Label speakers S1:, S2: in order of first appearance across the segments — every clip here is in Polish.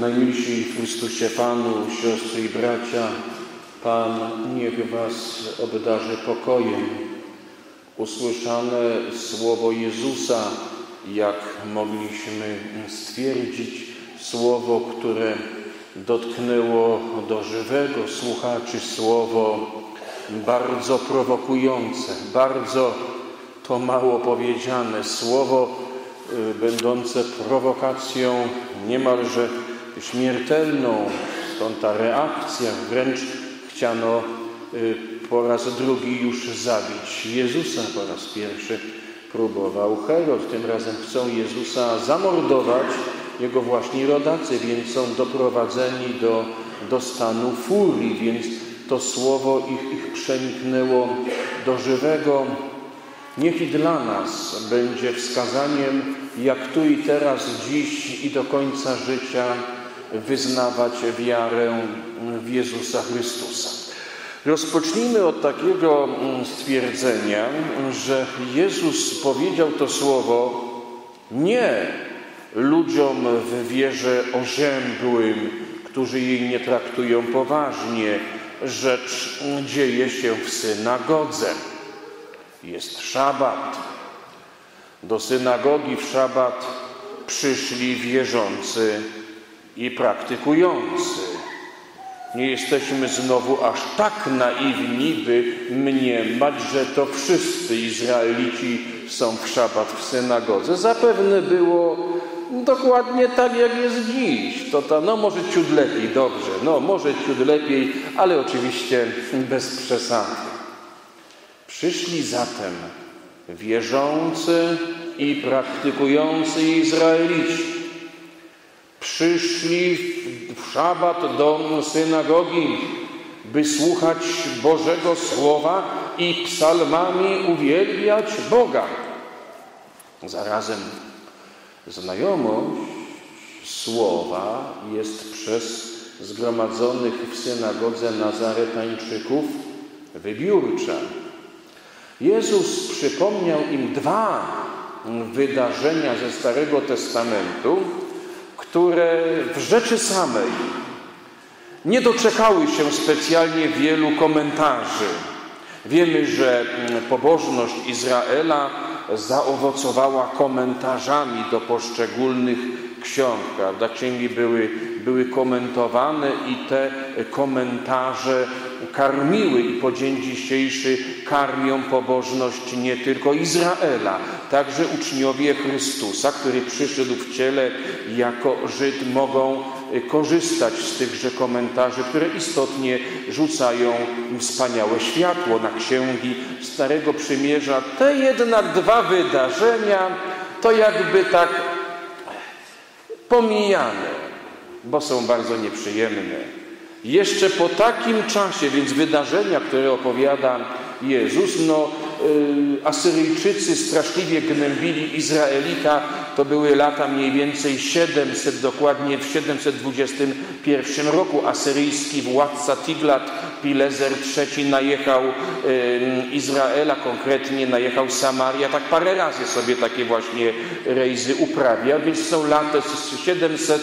S1: Najmilsi w Chrystusie Panu, siostry i bracia, Pan niech Was obdarzy pokojem. Usłyszane słowo Jezusa, jak mogliśmy stwierdzić, słowo, które dotknęło do żywego słuchaczy, słowo bardzo prowokujące, bardzo to mało powiedziane, słowo y, będące prowokacją niemalże śmiertelną, stąd ta reakcja, wręcz chciano y, po raz drugi już zabić Jezusa. Po raz pierwszy próbował Herod, tym razem chcą Jezusa zamordować jego właśnie rodacy, więc są doprowadzeni do, do stanu furii, więc to słowo ich, ich przeniknęło do żywego. Niech i dla nas będzie wskazaniem, jak tu i teraz, dziś i do końca życia wyznawać wiarę w Jezusa Chrystusa. Rozpocznijmy od takiego mm, stwierdzenia, że Jezus powiedział to słowo nie ludziom w wierze oziębłym, którzy jej nie traktują poważnie. Rzecz dzieje się w synagodze. Jest szabat. Do synagogi w szabat przyszli wierzący i praktykujący. Nie jesteśmy znowu aż tak naiwni, by mniemać, że to wszyscy Izraelici są w szabat w synagodze. Zapewne było dokładnie tak, jak jest dziś. To ta, no może ciut lepiej, dobrze, no może ciut lepiej, ale oczywiście bez przesady. Przyszli zatem wierzący i praktykujący Izraelici przyszli w szabat do synagogi, by słuchać Bożego Słowa i psalmami uwielbiać Boga. Zarazem znajomość Słowa jest przez zgromadzonych w synagodze Nazaretańczyków wybiórcza. Jezus przypomniał im dwa wydarzenia ze Starego Testamentu, które w rzeczy samej nie doczekały się specjalnie wielu komentarzy. Wiemy, że mm, pobożność Izraela zaowocowała komentarzami do poszczególnych ksiąg, prawda? Księgi były, były komentowane i te komentarze karmiły i po dzień dzisiejszy karmią pobożność nie tylko Izraela, także uczniowie Chrystusa, który przyszedł w ciele jako Żyd, mogą korzystać z tychże komentarzy, które istotnie rzucają wspaniałe światło na księgi Starego Przymierza. Te jednak dwa wydarzenia to jakby tak pomijane, bo są bardzo nieprzyjemne. Jeszcze po takim czasie, więc wydarzenia, które opowiada Jezus, no y, Asyryjczycy straszliwie gnębili Izraelita. To były lata mniej więcej 700, dokładnie w 721 roku asyryjski władca Tiglat Pileser III najechał y, Izraela, konkretnie najechał Samaria. Tak parę razy sobie takie właśnie rejzy uprawia, więc są lata 700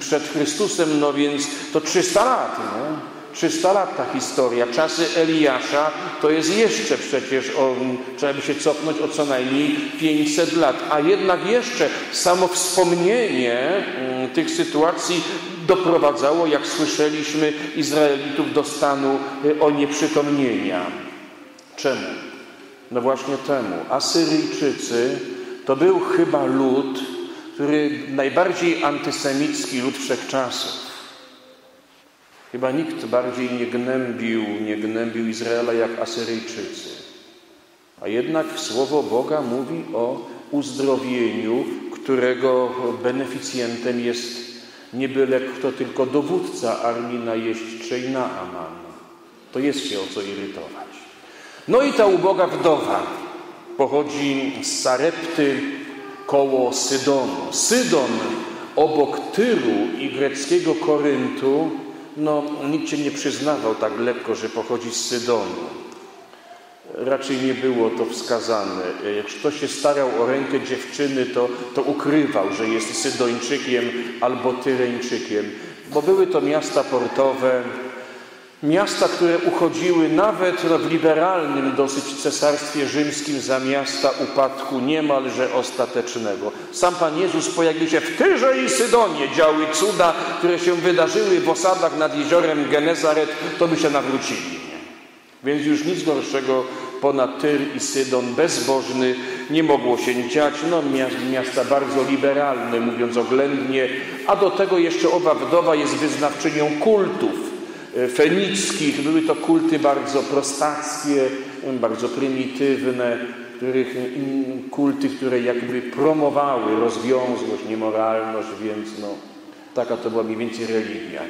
S1: przed Chrystusem, no więc to 300 lat. Nie? 300 lat ta historia. Czasy Eliasza to jest jeszcze przecież, o, trzeba by się cofnąć o co najmniej 500 lat. A jednak jeszcze samo wspomnienie mm, tych sytuacji doprowadzało, jak słyszeliśmy, Izraelitów do stanu y, o nieprzytomnienia. Czemu? No właśnie temu. Asyryjczycy to był chyba lud, który najbardziej antysemicki lud wszechczasów. Chyba nikt bardziej nie gnębił, nie gnębił Izraela jak Asyryjczycy. A jednak Słowo Boga mówi o uzdrowieniu, którego beneficjentem jest nie byle kto, tylko dowódca armii najeźdźczej Naaman. To jest się o co irytować. No i ta uboga wdowa pochodzi z Sarepty koło Sydonu. Sydon obok Tyru i greckiego Koryntu no, nikt się nie przyznawał tak lekko, że pochodzi z Sydonu. raczej nie było to wskazane. Jak ktoś się starał o rękę dziewczyny, to, to ukrywał, że jest Sydończykiem albo Tyreńczykiem, bo były to miasta portowe, Miasta, które uchodziły nawet w liberalnym dosyć cesarstwie rzymskim za miasta upadku niemalże ostatecznego. Sam Pan Jezus pojawił się w Tyrze i Sydonie. Działy cuda, które się wydarzyły w osadach nad jeziorem Genezaret, to by się nawrócili. Więc już nic gorszego ponad Tyr i Sydon bezbożny nie mogło się dziać. No, miasta bardzo liberalne, mówiąc oględnie, a do tego jeszcze owa wdowa jest wyznawczynią kultów fenickich. Były to kulty bardzo prostackie, bardzo prymitywne, których, kulty, które jakby promowały rozwiązłość, niemoralność, więc no, taka to była mniej więcej religia,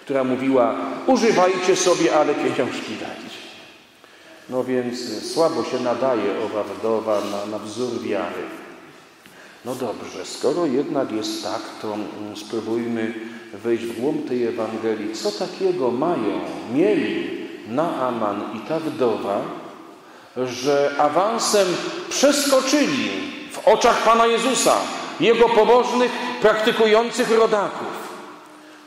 S1: która mówiła używajcie sobie, ale pieniążki dajcie. No więc słabo się nadaje owa wdowa na, na wzór wiary. No dobrze, skoro jednak jest tak, to mm, spróbujmy wejść w głąb tej Ewangelii. Co takiego mają, mieli Naaman i ta wdowa, że awansem przeskoczyli w oczach Pana Jezusa, Jego pobożnych, praktykujących rodaków.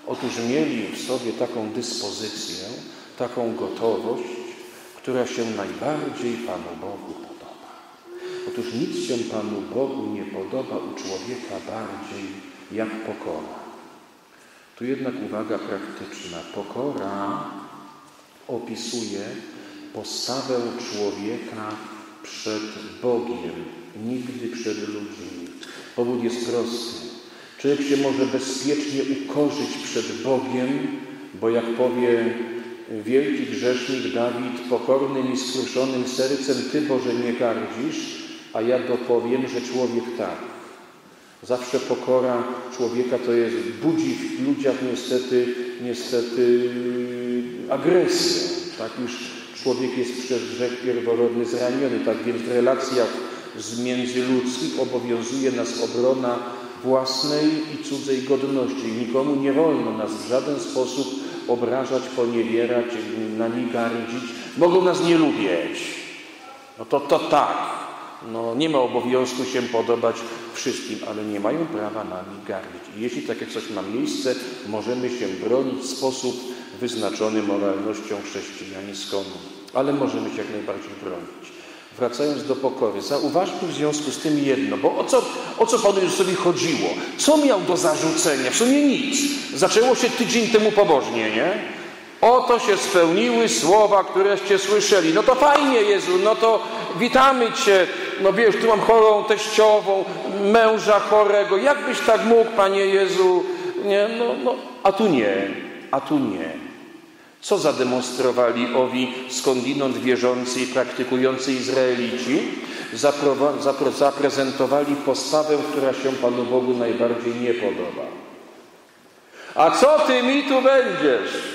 S1: Otóż mieli w sobie taką dyspozycję, taką gotowość, która się najbardziej Panu Bogu podoba. Otóż nic się Panu Bogu nie podoba u człowieka bardziej jak pokora. Tu jednak uwaga praktyczna. Pokora opisuje postawę człowieka przed Bogiem, nigdy przed ludźmi. Powód jest prosty. Człowiek się może bezpiecznie ukorzyć przed Bogiem, bo jak powie wielki grzesznik Dawid, pokornym i skruszonym sercem Ty, Boże, nie gardzisz, a ja dopowiem, że człowiek tak. Zawsze pokora człowieka to jest, budzi w ludziach niestety, niestety agresję. Tak już człowiek jest przez grzech pierworodny zraniony. Tak więc w relacjach z międzyludzkich obowiązuje nas obrona własnej i cudzej godności. Nikomu nie wolno nas w żaden sposób obrażać, poniewierać, na nich gardzić. Mogą nas nie lubić. No to, to tak. No, nie ma obowiązku się podobać wszystkim, ale nie mają prawa nami gardzić. I jeśli takie coś ma miejsce, możemy się bronić w sposób wyznaczony moralnością chrześcijańską, ale możemy się jak najbardziej bronić. Wracając do pokory, zauważmy w związku z tym jedno, bo o co, o co Panu Jezusowi chodziło? Co miał do zarzucenia? W sumie nic. Zaczęło się tydzień temu pobożnie, nie? Oto się spełniły słowa, któreście słyszeli. No to fajnie, Jezu, no to witamy Cię. No wiesz, tu mam chorą teściową, męża chorego. Jakbyś tak mógł, Panie Jezu? Nie, no, no, a tu nie, a tu nie. Co zademonstrowali owi skądinąd wierzący i praktykujący Izraelici? zaprezentowali postawę, która się Panu Bogu najbardziej nie podoba. A co Ty mi tu będziesz?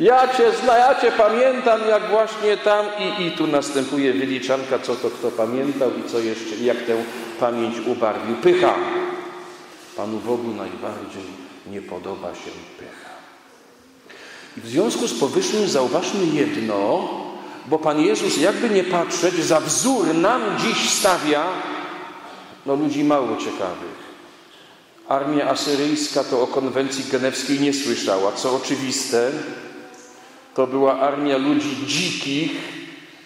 S1: Ja Cię zna, ja Cię pamiętam, jak właśnie tam i, i tu następuje wyliczanka, co to kto pamiętał i co jeszcze, jak tę pamięć ubarwił. Pycha. Panu Bogu najbardziej nie podoba się pycha. I w związku z powyższym zauważmy jedno, bo Pan Jezus, jakby nie patrzeć, za wzór nam dziś stawia no, ludzi mało ciekawych. Armia asyryjska to o konwencji genewskiej nie słyszała, co oczywiste, to była armia ludzi dzikich,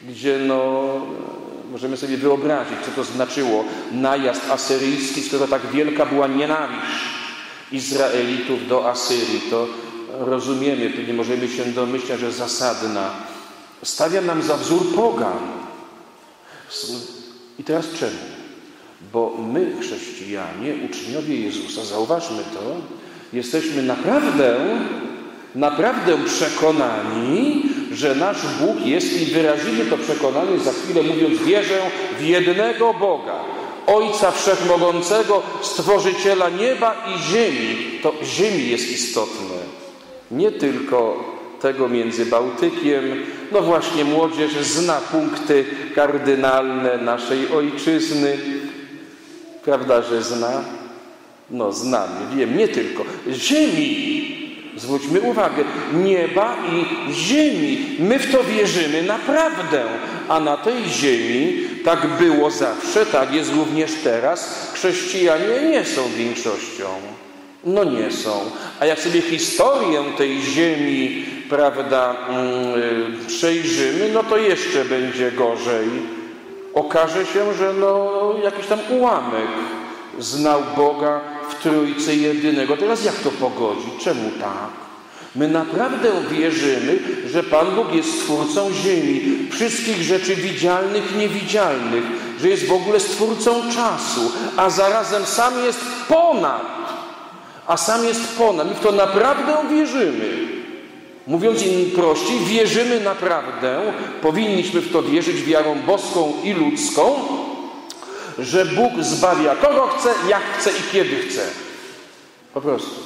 S1: gdzie no, możemy sobie wyobrazić, co to znaczyło najazd asyryjski, skoro tak wielka była nienawiść Izraelitów do Asyrii. To rozumiemy, tu nie możemy się domyślać, że zasadna. Stawia nam za wzór pogan. I teraz czemu? Bo my, chrześcijanie, uczniowie Jezusa, zauważmy to, jesteśmy naprawdę naprawdę przekonani, że nasz Bóg jest i wyrazimy to przekonanie za chwilę mówiąc wierzę w jednego Boga, Ojca Wszechmogącego, Stworzyciela nieba i ziemi. To ziemi jest istotne. Nie tylko tego między Bałtykiem. No właśnie młodzież zna punkty kardynalne naszej ojczyzny. Prawda, że zna? No znamy, wiem, nie tylko. Ziemi Zwróćmy uwagę, nieba i ziemi. My w to wierzymy naprawdę, a na tej ziemi tak było zawsze, tak jest również teraz. Chrześcijanie nie są większością. No nie są. A jak sobie historię tej ziemi, prawda, mm, przejrzymy, no to jeszcze będzie gorzej. Okaże się, że no jakiś tam ułamek znał Boga w Trójcy Jedynego. Teraz jak to pogodzić? Czemu tak? My naprawdę wierzymy, że Pan Bóg jest Stwórcą ziemi, wszystkich rzeczy widzialnych niewidzialnych, że jest w ogóle Stwórcą czasu, a zarazem sam jest ponad a sam jest ponad. My w to naprawdę wierzymy. Mówiąc im prościej, wierzymy naprawdę, powinniśmy w to wierzyć wiarą boską i ludzką, że Bóg zbawia kogo chce, jak chce i kiedy chce. Po prostu.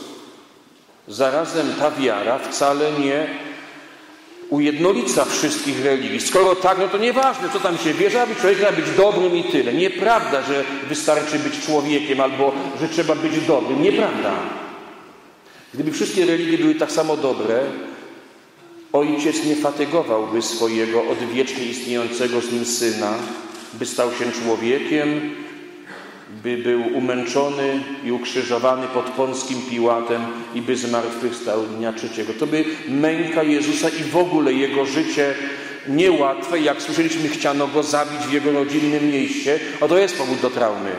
S1: Zarazem ta wiara wcale nie ujednolica wszystkich religii. Skoro tak, no to nieważne, co tam się bierze, aby człowiek ma być dobrym i tyle. Nieprawda, że wystarczy być człowiekiem albo że trzeba być dobrym. Nieprawda. Gdyby wszystkie religie były tak samo dobre, ojciec nie fatygowałby swojego odwiecznie istniejącego z nim syna, by stał się człowiekiem, by był umęczony i ukrzyżowany pod pąskim Piłatem i by zmartwychwstał dnia trzeciego. To by męka Jezusa i w ogóle Jego życie niełatwe. Jak słyszeliśmy, chciano Go zabić w Jego rodzinnym mieście. To jest powód do traumy.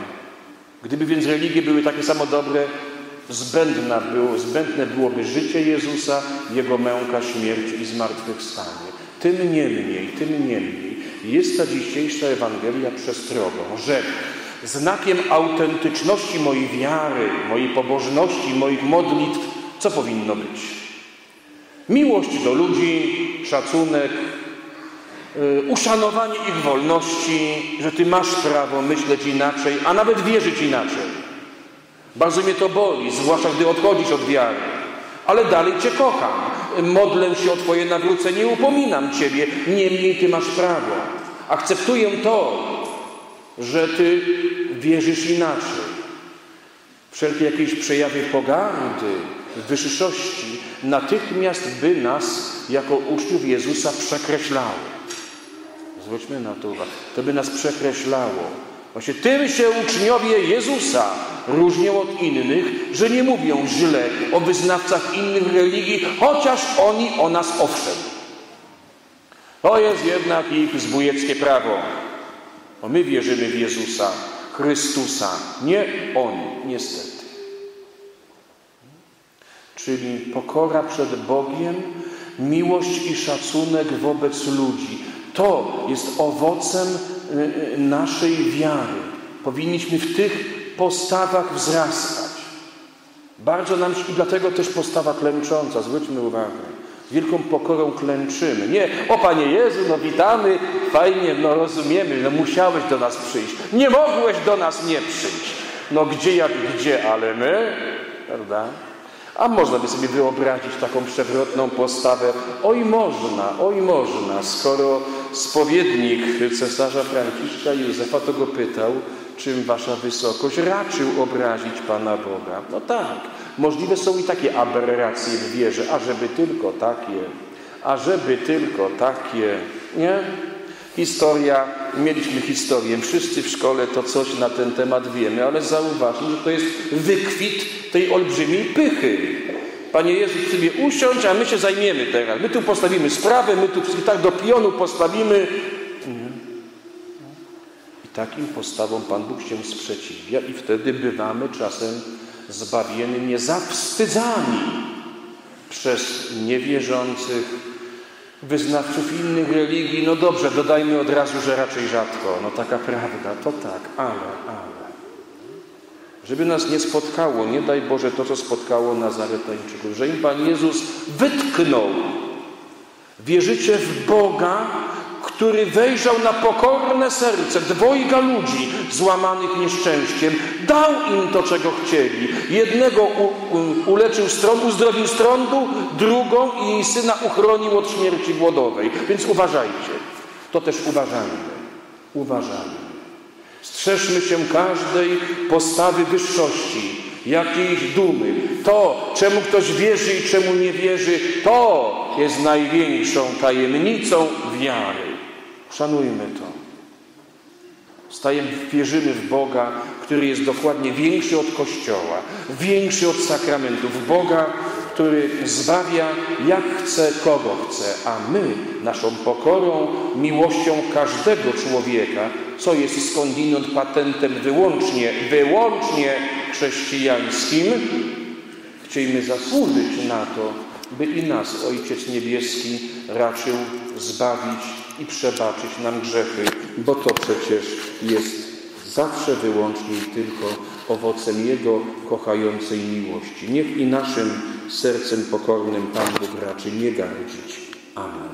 S1: Gdyby więc religie były takie samo dobre, zbędne, było, zbędne byłoby życie Jezusa, Jego męka, śmierć i zmartwychwstanie. Tym niemniej, tym niemniej jest ta dzisiejsza Ewangelia przestrogą, że znakiem autentyczności mojej wiary, mojej pobożności, moich modlitw, co powinno być? Miłość do ludzi, szacunek, yy, uszanowanie ich wolności, że Ty masz prawo myśleć inaczej, a nawet wierzyć inaczej. Bardzo mnie to boli, zwłaszcza gdy odchodzisz od wiary. Ale dalej Cię kocham. Modlę się o Twoje nawrócenie, upominam Ciebie. Niemniej Ty masz prawo. Akceptuję to, że Ty wierzysz inaczej. Wszelkie jakieś przejawy pogardy, wyższości natychmiast by nas jako uczniów Jezusa przekreślały. Zwróćmy na to uwagę. To by nas przekreślało. Właśnie tym się uczniowie Jezusa różnią od innych, że nie mówią źle o wyznawcach innych religii, chociaż oni o nas owszem. To jest jednak ich zbójeckie prawo. Bo my wierzymy w Jezusa, Chrystusa, nie oni, niestety. Czyli pokora przed Bogiem, miłość i szacunek wobec ludzi. To jest owocem y, y, naszej wiary. Powinniśmy w tych postawach wzrastać. Bardzo nam i dlatego też postawa klęcząca, zwróćmy uwagę. Z wielką pokorą klęczymy. Nie, o Panie Jezu, no witamy, fajnie, no rozumiemy, no musiałeś do nas przyjść. Nie mogłeś do nas nie przyjść. No gdzie jak gdzie, ale my, prawda? A można by sobie wyobrazić taką przewrotną postawę. Oj można, oj można, skoro spowiednik cesarza Franciszka Józefa to go pytał, czym wasza wysokość raczył obrazić Pana Boga. No tak, możliwe są i takie aberracje w wierze, ażeby tylko takie, ażeby tylko takie, nie? Historia, mieliśmy historię, wszyscy w szkole to coś na ten temat wiemy, ale zauważmy, że to jest wykwit tej olbrzymiej pychy. Panie Jezu, chcę sobie usiąść, a my się zajmiemy teraz. My tu postawimy sprawę, my tu tak do pionu postawimy Takim postawom Pan Bóg się sprzeciwia i wtedy bywamy czasem zbawieni, niezawstydzani przez niewierzących, wyznawców innych religii. No dobrze, dodajmy od razu, że raczej rzadko. No taka prawda, to tak, ale, ale. Żeby nas nie spotkało, nie daj Boże to, co spotkało Nazaretańczyków, że im Pan Jezus wytknął. Wierzycie w Boga, który wejrzał na pokorne serce dwojga ludzi złamanych nieszczęściem, dał im to, czego chcieli. Jednego u, u, uleczył stron, uzdrowił strądu, drugą i jej syna uchronił od śmierci głodowej. Więc uważajcie. To też uważajmy. Uważajmy. Strzeżmy się każdej postawy wyższości, jakiejś dumy. To, czemu ktoś wierzy i czemu nie wierzy, to jest największą tajemnicą wiary. Szanujmy to. Stajemy, wierzymy w Boga, który jest dokładnie większy od Kościoła, większy od sakramentów. Boga, który zbawia jak chce, kogo chce, a my naszą pokorą, miłością każdego człowieka, co jest skądinąd patentem wyłącznie, wyłącznie chrześcijańskim, chcielibyśmy zasłużyć na to, by i nas Ojciec Niebieski raczył zbawić i przebaczyć nam grzechy, bo to przecież jest zawsze wyłącznie i tylko owocem Jego kochającej miłości. Niech i naszym sercem pokornym Pan Bóg raczy nie gardzić. Amen.